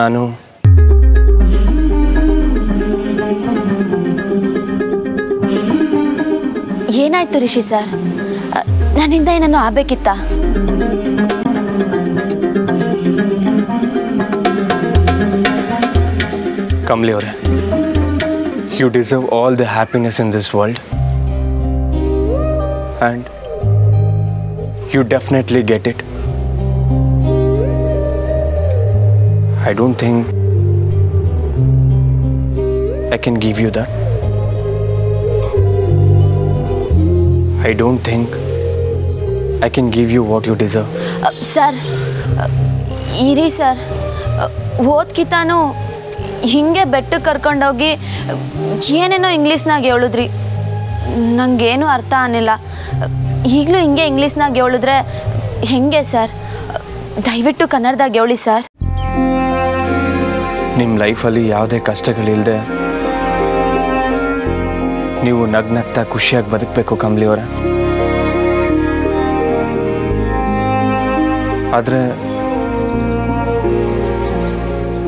ನಾನು. ಏನಾಯ್ತು ರಿಷಿ ಸರ್? ನನ್ನಿಂದ ಏನನ್ನು ಆಗ್ಬೇಕಿತ್ತ? ಕಮಲಿ ಅವರೇ you deserve all the happiness in this world and you definitely get it don't think I can give you that I don't think I can give you what you deserve uh, sir ಇರಿ sir ಓದ್ಕಿತಾನು ಹಿಂಗೆ ಬೆಟ್ಟಕ್ಕೆ ಕರ್ಕೊಂಡೋಗಿ ಏನೇನೋ ಇಂಗ್ಲೀಷ್ನಾಗ ಹೇಳಿದ್ರಿ. ನನಗೇನು ಅರ್ಥ ಅನ್ನಿಲ್ಲ ಈಗಲೂ ಹಿಂಗೆ ಇಂಗ್ಲೀಷ್ನಾಗ ಹೇಳಿದ್ರೆ ಹೆಂಗೆ ಸರ್ ದಯವಿಟ್ಟು ಕನ್ನಡದಾಗ ಹೇಳಿ ಸರ್ ನಿಮ್ಮ ಲೈಫಲ್ಲಿ ಯಾವುದೇ ಕಷ್ಟಗಳಿಲ್ಲದೆ ನೀವು ನಗ್ನಗ್ತಾ ಖುಷಿಯಾಗಿ ಬದುಕಬೇಕು ಕಮಲಿ ಅವರ. ಆದರೆ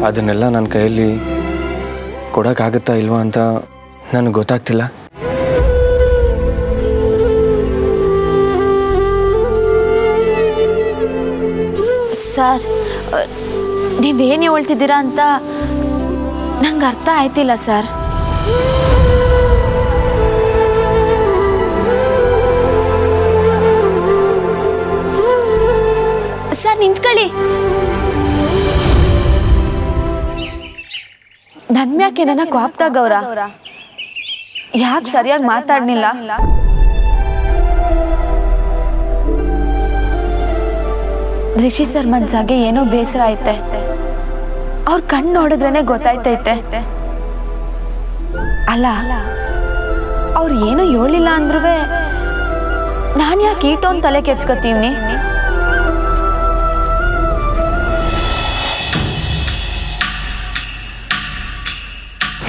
ಅದನ್ನೆಲ್ಲ ನನ್ನ ಕೈಯಲ್ಲಿ ಕೊಡೋಕ್ಕಾಗುತ್ತಾ ಇಲ್ವಾ ಅಂತ ನನಗೆ ಗೊತ್ತಾಗ್ತಿಲ್ಲ. ಸರ್ ನೀವೇನು ಹೇಳ್ತಿದ್ದೀರಾ ಅಂತ ನಂಗೆ ಅರ್ಥ ಆಯ್ತಿಲ್ಲ, ಸರ್. ಸರ್, ನಿಂತ್ಕೊಳ್ಳಿ. ನನ್ನ ಮ್ಯಾಕೆ ಗೌರ ಯಾಕೆ ಸರಿಯಾಗಿ ಮಾತಾಡ್ಲಿಲ್ಲ ರಿಷಿ ಸರ್ ಮನ್ಸಾಗೆ ಏನೋ ಬೇಸರ ಐತೆ. ಅವ್ರ ಕಣ್ಣು ನೋಡಿದ್ರೇನೆ ಗೊತ್ತಾಯ್ತೈತೆ. ಅಲ್ಲ, ಅವ್ರು ಏನೂ ಹೇಳಿಲ್ಲ ಅಂದ್ರೂ ನಾನು ಯಾಕೆ ಈಟೋನ್ ತಲೆ ಕೆಡ್ಸ್ಕೊತೀವ್ನಿ?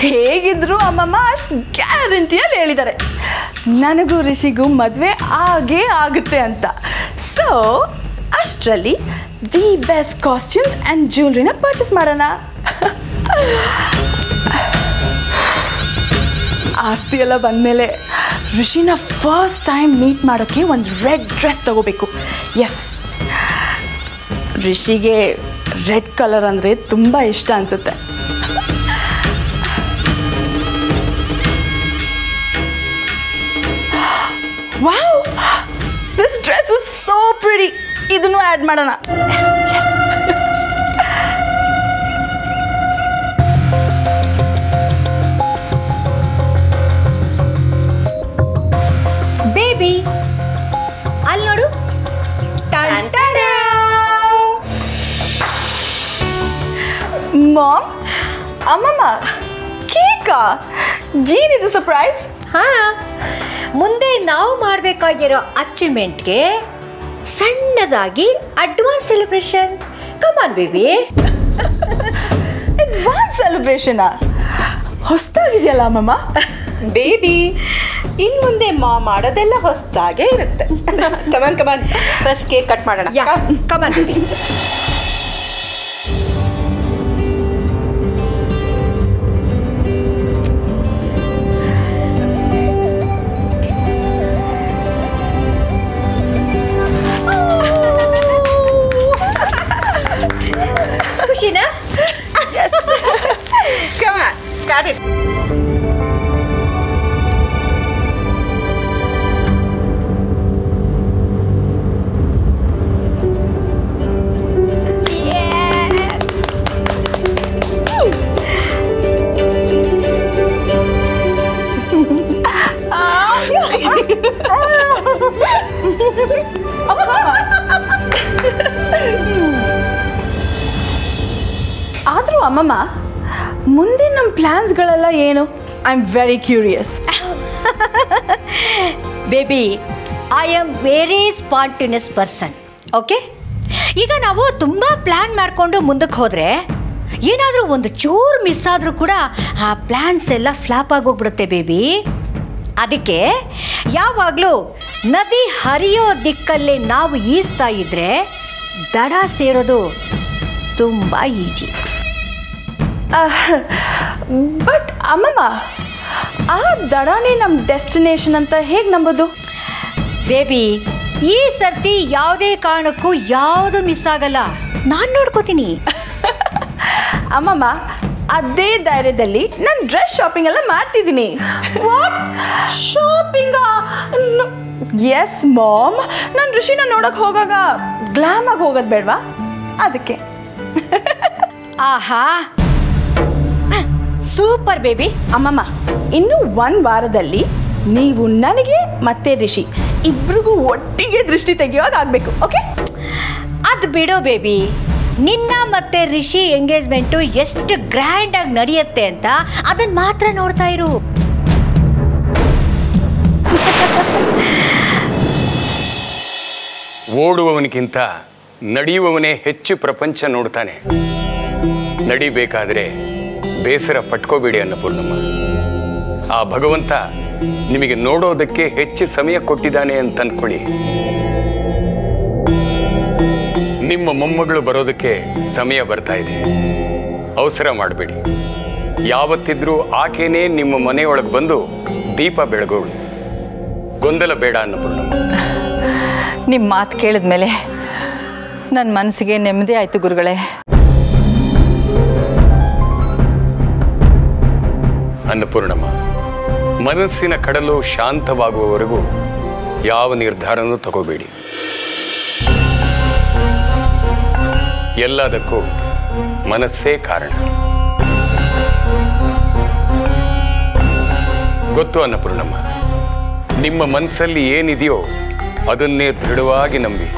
ಹೇಗಿದ್ರು ಅಮ್ಮಮ್ಮ ಅಷ್ಟು ಗ್ಯಾರಂಟಿಯಲ್ಲಿ ಹೇಳಿದ್ದಾರೆ. ನನಗೂ ಋಷಿಗೂ ಮದುವೆ ಆಗೇ ಆಗುತ್ತೆ ಅಂತ. ಸೊ ಅಷ್ಟರಲ್ಲಿ ದಿ ಬೆಸ್ಟ್ ಕಾಸ್ಟ್ಯೂಮ್ಸ್ ಆ್ಯಂಡ್ ಜ್ಯುವೆಲ್ರಿನ ಪರ್ಚೇಸ್ ಮಾಡೋಣ ಆಸ್ತಿ ಎಲ್ಲ ಬಂದಮೇಲೆ ರಿಷಿನ ಫಸ್ಟ್ ಟೈಮ್ ಮೀಟ್ ಮಾಡೋಕ್ಕೆ ಒಂದು ರೆಡ್ ಡ್ರೆಸ್ ತಗೋಬೇಕು. ಎಸ್ ರಿಷಿಗೆ ರೆಡ್ ಕಲರ್ ಅಂದರೆ ತುಂಬ ಇಷ್ಟ ಅನಿಸುತ್ತೆ. Wow this dress is so pretty ಇದನ್ನು ಆ್ಯಡ್ ಮಾಡೋಣ. ಬೇಬಿ ಅಲ್ಲಿ ನೋಡು. ಮಾಮ್ ಅಮ್ಮಮ್ಮ, ಕೇಕಾ? ಏನಿದು ಸರ್ಪ್ರೈಸ್ ಹಾ, ಮುಂದೆ ನಾವು ಮಾಡಬೇಕಾಗಿರೋ ಅಚೀವ್ಮೆಂಟ್ಗೆ ಸಣ್ಣದಾಗಿ advance celebration come on baby advance ಸೆಲೆಬ್ರೇಷನಾ ಹೊಸ್ತಾಗಿದೆಯಲ್ಲ ಮಮ್ಮ ಬೇಬಿ ಇನ್ ಮುಂದೆ ಮಾ ಮಾಡೋದೆಲ್ಲ ಹೊಸ್ತಾಗೆ ಇರುತ್ತೆ. Come on come on first cake cut ಮಾಡೋಣ. ಕಮಾನ್ ಬೇಬಿ ಅಮ್ಮಮ್ಮ ಮುಂದೆ ನಮ್ಮ ಪ್ಲ್ಯಾನ್ಸ್ಗಳೆಲ್ಲ ಏನು? I am very curious baby I am very spontaneous person okay ಈಗ ನಾವು ತುಂಬ ಪ್ಲ್ಯಾನ್ ಮಾಡಿಕೊಂಡು ಮುಂದಕ್ಕೆ ಹೋದರೆ, ಏನಾದರೂ ಒಂದು ಚೂರು ಮಿಸ್ ಆದರೂ ಕೂಡ ಆ ಪ್ಲ್ಯಾನ್ಸ್ ಎಲ್ಲ ಫ್ಲಾಪ್ ಆಗೋಗ್ಬಿಡುತ್ತೆ ಬೇಬಿ ಅದಕ್ಕೆ ಯಾವಾಗಲೂ ನದಿ ಹರಿಯೋ ದಿಕ್ಕಲ್ಲಿ ನಾವು ಈಸ್ತಾ ಇದ್ದರೆ ದಡ ಸೇರೋದು ತುಂಬ ಈಜಿ ಬಟ್ ಅಮ್ಮಮ್ಮ ಆ ದಡಾನೇ ನಮ್ಮ ಡೆಸ್ಟಿನೇಷನ್ ಅಂತ ಹೇಗೆ ನಂಬೋದು? ಬೇಬಿ ಈ ಸರ್ತಿ ಯಾವುದೇ ಕಾರಣಕ್ಕೂ ಯಾವುದು ಮಿಸ್ ಆಗಲ್ಲ. ನಾನು ನೋಡ್ಕೋತೀನಿ. ಅಮ್ಮಮ್ಮ ಅದೇ ಧೈರ್ಯದಲ್ಲಿ ನಾನು ಡ್ರೆಸ್ ಶಾಪಿಂಗ್ ಎಲ್ಲ ಮಾಡ್ತಿದ್ದೀನಿ. ಶಾಪಿಂಗ ಎಸ್ ಮಾಮ್ ನಾನು ಋಷಿನ ನೋಡೋಕೆ ಹೋಗಾಗ ಗ್ಲಾಮ್ ಆಗಿ ಹೋಗೋದು ಬೇಡವಾ? ಅದಕ್ಕೆ. ಆಹಾ. ಸೂಪರ್ ಬೇಬಿ ಅಮ್ಮಮ್ಮ, ಇನ್ನು ಒಂದು ವಾರದಲ್ಲಿ ನೀವು ನನಗೆ ಮತ್ತೆ ರಿಷಿ, ಇಬ್ರಿಗೂ ಒಟ್ಟಿಗೆ ದೃಷ್ಟಿ ತೆಗೆಯೋದು ಆಗಬೇಕು ಓಕೆ ಅದು ಬಿಡೋ ಬೇಬಿ ನಿನ್ನ ಮತ್ತೆ ರಿಷಿ ಎಂಗೇಜ್ಮೆಂಟು ಎಷ್ಟು ಗ್ರ್ಯಾಂಡ್ ಆಗಿ ನಡೆಯುತ್ತೆ ಅಂತ ಅದನ್ನು ಮಾತ್ರ ನೋಡ್ತಾ ಇರು. ಓಡುವವನಿಗಿಂತ ನಡೆಯುವವನೇ ಹೆಚ್ಚು ಪ್ರಪಂಚ ನೋಡ್ತಾನೆ. ನಡಿಬೇಕಾದ್ರೆ ಬೇಸರ ಪಟ್ಕೋಬೇಡಿ ಅನ್ನಪೂರ್ಣಮ್ಮ ಆ ಭಗವಂತ ನಿಮಗೆ ನೋಡೋದಕ್ಕೆ ಹೆಚ್ಚು ಸಮಯ ಕೊಟ್ಟಿದ್ದಾನೆ ಅಂತ ಅನ್ಕೊಳ್ಳಿ. ನಿಮ್ಮ ಮೊಮ್ಮಗಳು ಬರೋದಕ್ಕೆ ಸಮಯ ಬರ್ತಾ ಇದೆ. ಅವಸರ ಮಾಡಬೇಡಿ. ಯಾವತ್ತಿದ್ರೂ ಆಕೆನೇ ನಿಮ್ಮ ಮನೆಯೊಳಗೆ ಬಂದು ದೀಪ ಬೆಳಗೋಳು. ಗೊಂದಲ ಬೇಡ ಅನ್ನಪೂರ್ಣಮ್ಮ ನಿಮ್ಮ ಮಾತು ಕೇಳಿದ್ಮೇಲೆ ನನ್ನ ಮನಸ್ಸಿಗೆ ನೆಮ್ಮದಿ ಆಯಿತು ಗುರುಗಳೇ. ಅನ್ನಪೂರ್ಣಮ್ಮ, ಮನಸ್ಸಿನ ಕಡಲು ಶಾಂತವಾಗುವವರೆಗೂ ಯಾವ ನಿರ್ಧಾರನೂ ತಗೋಬೇಡಿ. ಎಲ್ಲದಕ್ಕೂ ಮನಸ್ಸೇ ಕಾರಣ. ಗೊತ್ತು ಅನ್ನಪೂರ್ಣಮ್ಮ, ನಿಮ್ಮ ಮನಸ್ಸಲ್ಲಿ ಏನಿದೆಯೋ ಅದನ್ನೇ ದೃಢವಾಗಿ ನಂಬಿ,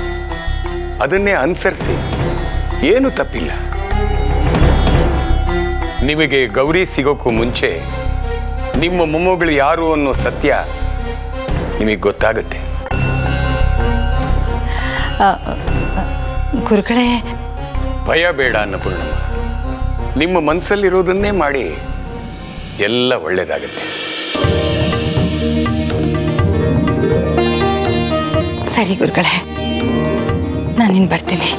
ಅದನ್ನೇ ಅನುಸರಿಸಿ, ಏನು ತಪ್ಪಿಲ್ಲ. ನಿಮಗೆ ಗೌರಿ ಸಿಗೋಕ್ಕೂ ಮುಂಚೆ ನಿಮ್ಮ ಮೊಮ್ಮಗಳು ಯಾರು ಅನ್ನೋ ಸತ್ಯ ನಿಮಗೆ ಗೊತ್ತಾಗುತ್ತೆ. ಗುರುಗಳೇ. ಭಯ ಬೇಡ ಅನ್ನಪೂರ್ಣಮ್ಮ ನಿಮ್ಮ ಮನಸ್ಸಲ್ಲಿರೋದನ್ನೇ ಮಾಡಿ ಎಲ್ಲ ಒಳ್ಳೇದಾಗುತ್ತೆ. ಸರಿ ಗುರುಗಳೇ ನಿನ್ನ ಬರ್ತೀನಿ.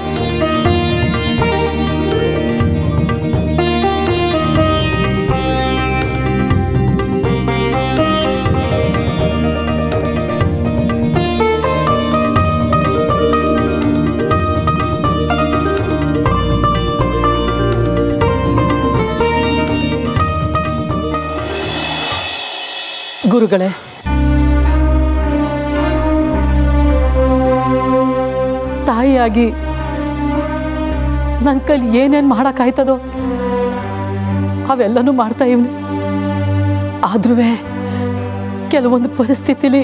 ಗುರುಗಳೇ. ತಾಯಿಯಾಗಿ ನನ್ನ ಕೈಲಿ ಏನೇನು ಮಾಡೋಕ್ಕಾಯ್ತದೋ ಅವೆಲ್ಲನೂ ಮಾಡ್ತಾ ಇವ್ನಿ. ಆದ್ರೂ ಕೆಲವೊಂದು ಪರಿಸ್ಥಿತಿಲಿ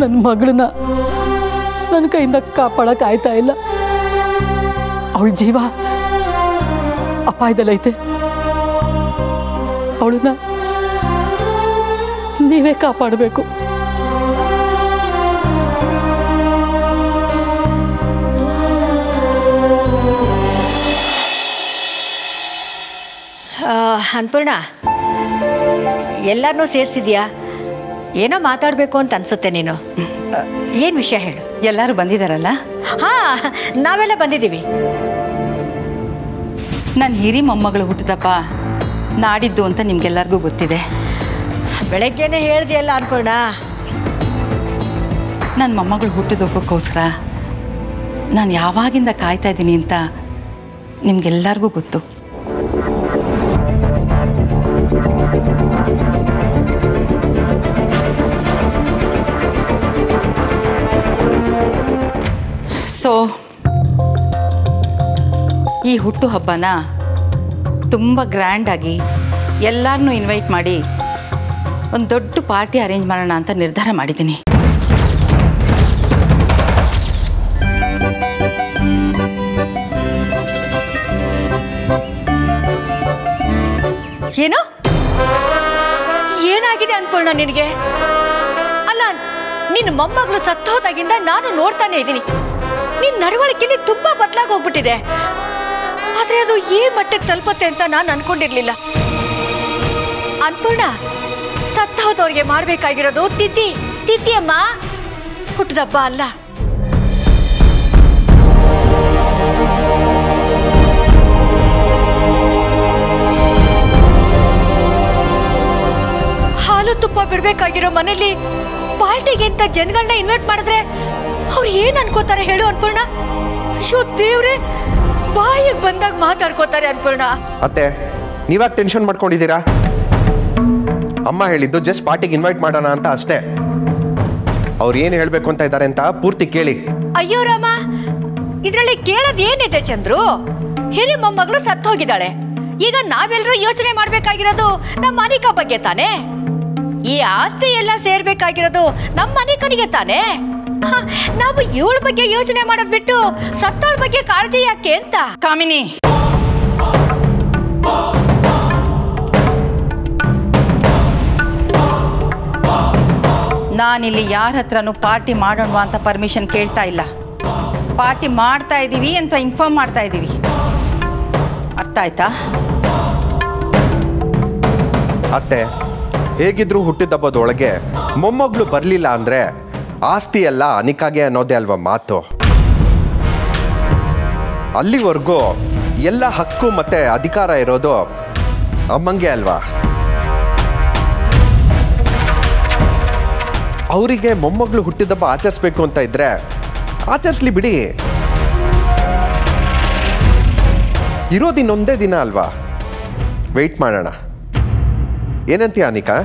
ನನ್ನ ಮಗಳನ್ನ ನನ್ನ ಕೈಯಿಂದ ಕಾಪಾಡೋಕ್ಕಾಯ್ತಾ ಇಲ್ಲ. ಅವಳ ಜೀವ ಅಪಾಯದಲ್ಲೈತೆ. ಅವಳನ್ನ ನೀವೇ ಕಾಪಾಡಬೇಕು. ಅನ್ಪೂರ್ಣ ಎಲ್ಲರನ್ನೂ ಸೇರಿಸಿದ್ಯಾ? ಏನೋ ಮಾತಾಡಬೇಕು ಅಂತ ಅನ್ಸುತ್ತೆ ನೀನು. ಏನು ವಿಷಯ ಹೇಳು. ಎಲ್ಲರೂ ಬಂದಿದ್ದಾರಲ್ಲ ಹಾಂ ನಾವೆಲ್ಲ ಬಂದಿದ್ದೀವಿ. ನನ್ನ ಹಿರಿ ಮೊಮ್ಮಗಳು ಹುಟ್ಟಿದಪ್ಪ ನಾಡಿದ್ದು ಅಂತ ನಿಮ್ಗೆಲ್ಲರಿಗೂ ಗೊತ್ತಿದೆ. ಬೆಳಗ್ಗೆನೇ ಹೇಳ್ದಿಯಲ್ಲ ಅನ್ಕೋಣ ನನ್ನ ಮೊಮ್ಮಗಳು ಹುಟ್ಟಿದಬ್ಬಕ್ಕೋಸ್ಕರ ನಾನು ಯಾವಾಗಿಂದ ಕಾಯ್ತಾ ಇದ್ದೀನಿ ಅಂತ ನಿಮ್ಗೆಲ್ಲರಿಗೂ ಗೊತ್ತು. ಸೊ ಈ ಹುಟ್ಟು ಹಬ್ಬನ ತುಂಬ ಗ್ರ್ಯಾಂಡಾಗಿ ಎಲ್ಲರನ್ನೂ ಇನ್ವೈಟ್ ಮಾಡಿ ಒಂದು ದೊಡ್ಡ ಪಾರ್ಟಿ ಅರೇಂಜ್ ಮಾಡೋಣ ಅಂತ ನಿರ್ಧಾರ ಮಾಡಿದ್ದೀನಿ. ಏನು? ಏನಾಗಿದೆ ಅನ್ಪೂರ್ಣ ನಿನಗೆ? ಅಲ್ಲ, ನಿನ್ನ ಮೊಮ್ಮಗಳು ಸತ್ತೋದಾಗಿಂದ ನಾನು ನೋಡ್ತಾನೆ ಇದ್ದೀನಿ. ನಿನ್ನ ನಡವಳಿಕೆಯಲ್ಲಿ ತುಂಬಾ ಬದಲಾಗಿ ಹೋಗ್ಬಿಟ್ಟಿದೆ ಆದ್ರೆ ಅದು ಈ ಮಟ್ಟಕ್ಕೆ ತಲುಪತ್ತೆ ಅಂತ ನಾನು ಅನ್ಕೊಂಡಿರ್ಲಿಲ್ಲ. ಅನ್ಪೂರ್ಣ ಸತ್ತೋದವ್ರಿಗೆ ಮಾಡಬೇಕಾಗಿರೋದು ತಿದ್ದಿ ಅಮ್ಮ ಹುಟ್ಟದಬ್ಬ ಅಲ್ಲ. ಹಾಲು ತುಪ್ಪ ಬಿಡ್ಬೇಕಾಗಿರೋ ಮನೆಯಲ್ಲಿ ಪಾರ್ಟಿಗೆ ಅಂತ ಜನಗಳನ್ನ ಇನ್ವೈಟ್ ಮಾಡಿದ್ರೆ ಅವ್ರು ಏನ್ ಅನ್ಕೋತಾರೆ ಹೇಳು ಅನ್ಪೂರ್ಣ? ಅಯ್ಯೋ ದೇವ್ರೆ, ಬಾಯಿಗೆ ಬಂದಾಗ ಮಾತಾಡ್ಕೋತಾರೆ ಅನ್ಪೂರ್ಣ. ಅತ್ತೆ ನೀವಾಗ ಟೆನ್ಷನ್ ಮಾಡ್ಕೊಂಡಿದ್ದೀರಾ? ಅಮ್ಮ ಹೇಳಿದ್ದು ಜಸ್ಟ್ ಪಾರ್ಟಿಗೆ ಇನ್ವೈಟ್ ಮಾಡೋಣ ಅಂತ ಅಷ್ಟೇ. ಅವ್ರು ಏನು ಹೇಳಬೇಕು ಅಂತ ಇದ್ದಾರೆ ಅಂತ ಪೂರ್ತಿ ಕೇಳಿ. ಅಯ್ಯೋ ರಾಮ ಇದರಲ್ಲಿ ಕೇಳೋದ್ ಏನಿದೆ ಚಂದ್ರು? ಹಿರಿ ಮೊಮ್ಮಗಳು ಸತ್ತು ಹೋಗಿದ್ದಾಳೆ. ಈಗ ನಾವೆಲ್ಲರೂ ಯೋಚನೆ ಮಾಡ್ಬೇಕಾಗಿರೋದು ನಮ್ಮ ಅನಿಕಾ ಬಗ್ಗೆ ತಾನೇ? ಈ ಆಸ್ತಿ ಎಲ್ಲ ಸೇರ್ಬೇಕಾಗಿರೋದು ನಮ್ಮ ಅನಿಕನಿಗೆ ತಾನೇ? ಹ, ನಾವು ಇವಳ ಬಗ್ಗೆ ಯೋಚನೆ ಮಾಡೋದ್ ಬಿಟ್ಟು ಸತ್ತೋಳ ಬಗ್ಗೆ ಕಾಳಜಿ ಯಾಕೆ ಅಂತ? ಕಾಮಿನಿ. ನಾನಿಲ್ಲಿ ಯಾರ ಹತ್ರನೂ ಪಾರ್ಟಿ ಮಾಡೋಣವಾ ಅಂತ ಪರ್ಮಿಷನ್ ಕೇಳ್ತಾ ಇಲ್ಲ. ಪಾರ್ಟಿ ಮಾಡ್ತಾ ಇದ್ದೀವಿ ಅಂತ ಇನ್ಫಾರ್ಮ್ ಮಾಡ್ತಾ ಇದ್ದೀವಿ ಅರ್ಥ ಆಯ್ತಾ? ಅತ್ತೆ, ಹೇಗಿದ್ರು ಹುಟ್ಟಿದಬ್ಬದೊಳಗೆ ಮೊಮ್ಮಗಳು ಬರಲಿಲ್ಲ ಅಂದರೆ ಆಸ್ತಿ ಎಲ್ಲ ಅನಿಕಾಗೆ ಅನ್ನೋದೇ ಅಲ್ವಾ ಮಾತು? ಅಲ್ಲಿವರೆಗೂ ಎಲ್ಲ ಹಕ್ಕು ಮತ್ತೆ ಅಧಿಕಾರ ಇರೋದು ಅಮ್ಮಂಗೆ ಅಲ್ವಾ? ಅವರಿಗೆ ಮೊಮ್ಮಗಳು ಹುಟ್ಟಿದಬ್ಬ ಆಚರಿಸ್ಬೇಕು ಅಂತ ಇದ್ರೆ ಆಚರಿಸ್ಲಿ ಬಿಡಿ. ಇರೋದಿನ್ನೊಂದೇ ದಿನ ಅಲ್ವಾ? ವೆಯ್ಟ್ ಮಾಡೋಣ. ಏನಂತೀಯ ಅನಿಕಾ?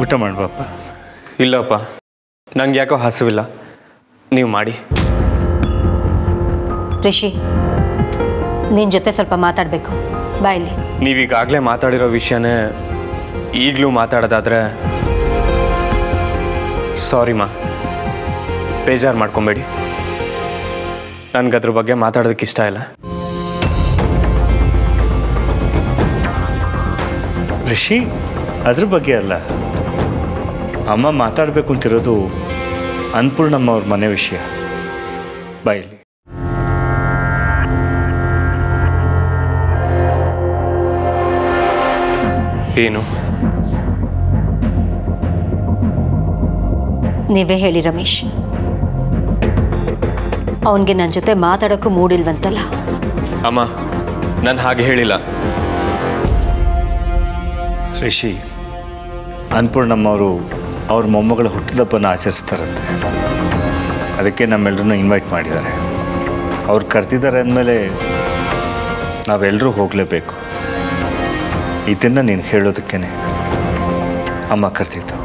ಊಟ ಮಾಡ್ಬಪ್ಪ ಇಲ್ಲಪ್ಪ ನಂಗೆ ಯಾಕೋ ಹಸುವಿಲ್ಲ. ನೀವು ಮಾಡಿ. ರಿಷಿ ನಿನ್ನ ಜೊತೆ ಸ್ವಲ್ಪ ಮಾತಾಡಬೇಕು. ಬಾಯಲ್ಲಿ ನೀವೀಗಾಗಲೇ ಮಾತಾಡಿರೋ ವಿಷಯನೇ ಈಗಲೂ ಮಾತಾಡೋದಾದ್ರೆ ಸಾರಿ ಮಾ. ಬೇಜಾರು ಮಾಡ್ಕೊಬೇಡಿ. ನನಗದ್ರ ಬಗ್ಗೆ ಮಾತಾಡೋದಕ್ಕೆ ಇಷ್ಟ ಇಲ್ಲ. ರಿಷಿ ಅದ್ರ ಬಗ್ಗೆ ಅಲ್ಲ. ಅಮ್ಮ ಮಾತಾಡಬೇಕು ಅಂತಿರೋದು ಅನ್ನಪೂರ್ಣಮ್ಮ ಅವ್ರ ಮನೆ ವಿಷಯ. ಬಾಯಲ್ಲಿ ಏನು? ನೀವೇ ಹೇಳಿ ರಮೇಶ್. ಅವನಿಗೆ ನನ್ನ ಜೊತೆ ಮಾತಾಡೋಕ್ಕೂ ಮೂಡಿಲ್ವಂತಲ್ಲ? ಅಮ್ಮ ನಾನು ಹಾಗೆ ಹೇಳಿಲ್ಲ. ರಿಷಿ ಅನ್ನಪೂರ್ಣಮ್ಮ ಅವರು ಅವ್ರ ಮೊಮ್ಮಗಳ ಹುಟ್ಟಿದಬ್ಬನ ಆಚರಿಸ್ತಾರಂತೆ. ಅದಕ್ಕೆ ನಮ್ಮೆಲ್ಲರೂ ಇನ್ವೈಟ್ ಮಾಡಿದ್ದಾರೆ. ಅವ್ರು ಕರ್ತಿದ್ದಾರೆ ಅಂದಮೇಲೆ ನಾವೆಲ್ಲರೂ ಹೋಗಲೇಬೇಕು. ಇದನ್ನು ನೀನು ಹೇಳೋದಕ್ಕೇ ಅಮ್ಮ ಕರ್ತಿತ್ತು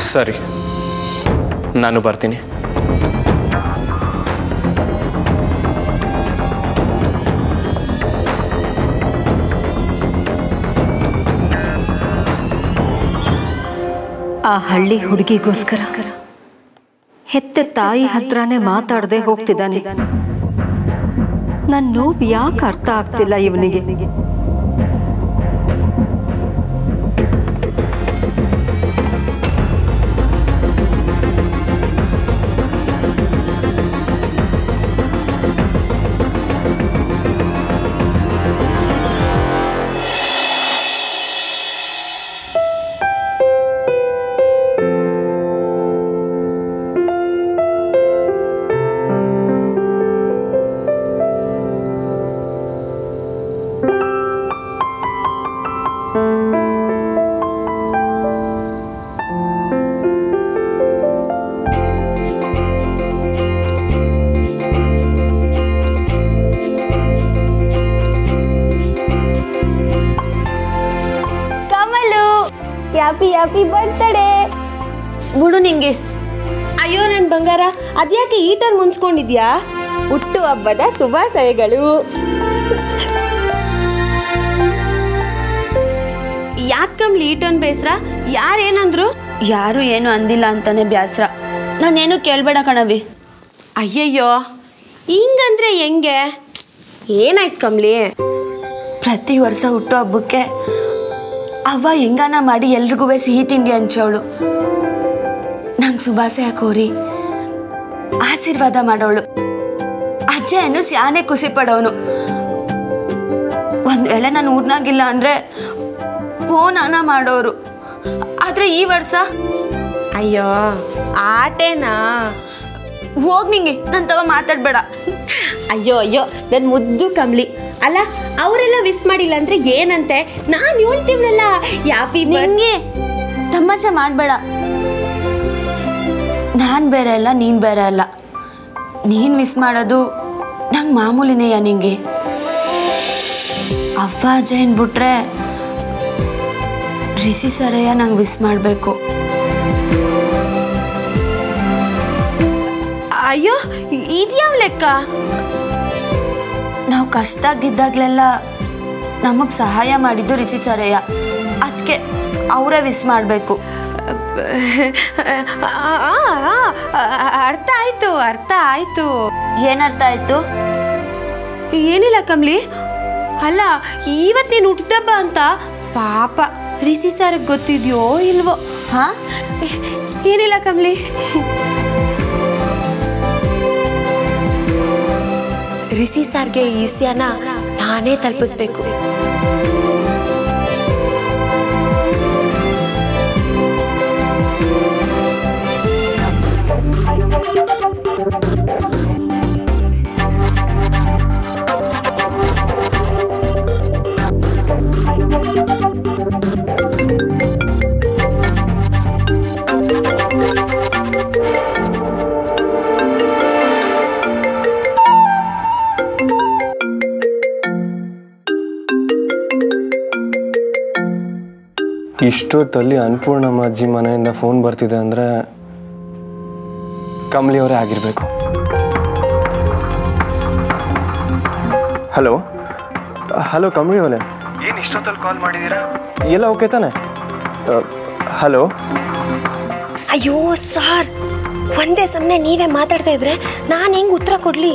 ಸರಿ. ನಾನು ಬರ್ತೀನಿ. ಆ ಹಳ್ಳಿ ಹುಡುಗಿಗೋಸ್ಕರ. ಹೆತ್ತ ತಾಯಿ ಹತ್ರನೇ ಮಾತಾಡದೆ ಹೋಗ್ತಿದ್ದಾನೆ. ನನ್ನ ನೋವು ಯಾಕೆ ಅರ್ಥ ಆಗ್ತಿಲ್ಲ ಇವನಿಗೆ. ನನ್ನ ಬಂಗಾರ ಅದ್ಯಾಕೆ ಈಟರ್ ಮುಂಚ್ಕೊಂಡಿದ್ಯಾ ಹುಟ್ಟು ಹಬ್ಬದ ಶುಭಾಶಯಗಳು. ಕಮ್ಲಿ ಈಟೊಂದು ಬೇಸರ? ಯಾರೇನಂದ್ರು? ಯಾರು ಏನು ಅಂದಿಲ್ಲ ಅಂತಾನೆ ಬ್ಯಾಸ್ರ. ನಾನೇನು ಕೇಳಬೇಡ ಕಣವಿ ಅಯ್ಯಯ್ಯೋ ಹಿಂಗಂದ್ರೆ ಹೆಂಗೆ? ಏನಾಯ್ತು ಕಮ್ಲಿ? ಪ್ರತಿ ವರ್ಷ ಹುಟ್ಟೋ ಹಬ್ಬಕ್ಕೆ ಅವ್ವ ಹೆಂಗಾನ ಮಾಡಿ ಎಲ್ರಿಗೂ ಸಿಹಿ ತಿಂಡಿ ಹಂಚೋಳು ನಂಗೆ ಶುಭಾಶಯ ಕೋರಿ. ಆಶೀರ್ವಾದ ಮಾಡೋಳು. ಅಜ್ಜಯನ್ನು ಸ್ಯಾನೆ ಖುಷಿ ಪಡೋನು ಒಂದ್ ವೇಳೆ ನಾನು ಊರ್ನಾಗಿಲ್ಲ ಅಂದ್ರೆ ಫೋನಾನ ಮಾಡೋರು. ಆದ್ರೆ ಈ ವರ್ಷ ಅಯ್ಯೋ ಆಟೇನಾ? ಹೋಗ್ ನಿಂಗೆ ನನ್ನ ತವ ಮಾತಾಡ್ಬೇಡ. ಅಯ್ಯೋ ಅಯ್ಯೋ ನನ್ನ ಮುದ್ದು ಕಮ್ಲಿ. ಅಲ್ಲ ಅವರೆಲ್ಲ ವಿಸ್ ಮಾಡಿಲ್ಲ ಅಂದ್ರೆ ಏನಂತೆ? ನಾನು ಹೇಳ್ತೀವ್ನಲ್ಲ ಯಾಪಿ ನಿಂಗೆ ತಮಾಷೆ ಮಾಡಬೇಡ. ನಾನು ಬೇರೆ ಅಲ್ಲ, ನೀನು ಬೇರೆ ಅಲ್ಲ. ನೀನು ಮಿಸ್ ಮಾಡೋದು ನಂಗೆ ಮಾಮೂಲಿನೇಯ ನಿಂಗೆ? ಅವ್ವ ಜೈನ್ ಬಿಟ್ರೆ ರಿಷಿ ಸರಯ್ಯ ನಂಗೆ ಮಿಸ್ ಮಾಡಬೇಕು. ಅಯ್ಯೋ, ಇದ್ಯಾವ ಲೆಕ್ಕ? ನಾವು ಕಷ್ಟದಾಗಿದ್ದಾಗಲೆಲ್ಲ ನಮಗೆ ಸಹಾಯ ಮಾಡಿದ್ದು ರಿಷಿ ಸರಯ್ಯ. ಅದಕ್ಕೆ ಅವರೇ ವಿಸ್ ಮಾಡಬೇಕು. ಅರ್ಥ ಆಯ್ತು ಅರ್ಥ ಆಯ್ತು. ಏನರ್ಥ ಆಯ್ತು? ಏನಿಲ್ಲ ಕಮ್ಲಿ. ಅಲ್ಲ ಇವತ್ತೇನು ಹುಟ್ಟಿದಬ್ಬ ಅಂತ? ಪಾಪ ರಿಸಿ ಸರ್ ಗೊತ್ತಿದ್ಯೋ ಇಲ್ವೋ? ಹಾ? ಏನಿಲ್ಲ ಕಮ್ಲಿ. ರಿಸಿ ಸಾರ್ಗೆ ಈ ವಿಷಯನ ನಾನೇ ತಲುಪಿಸ್ಬೇಕು. ಇಷ್ಟೊತ್ತಲ್ಲಿ ಅನ್ನಪೂರ್ಣಮ್ಮ ಅಜ್ಜಿ ಮನೆಯಿಂದ ಫೋನ್ ಬರ್ತಿದೆ ಅಂದರೆ ಕಮಲಿ ಅವರೇ ಆಗಿರಬೇಕು. ಹಲೋ ಹಲೋ ಕಮಲಿ ಅವರೇ. ಏನು ಇಷ್ಟೊತ್ತಲ್ಲಿ ಕಾಲ್ ಮಾಡಿದ್ದೀರಾ ಎಲ್ಲ ಓಕೆ ತಾನೆ? ಹಲೋ ಅಯ್ಯೋ ಸಾರ್ ಒಂದೇ ಸಮನೆ ನೀವೇ ಮಾತಾಡ್ತಾ ಇದ್ರೆ ನಾನು ಹೆಂಗೆ ಉತ್ತರ ಕೊಡ್ಲಿ?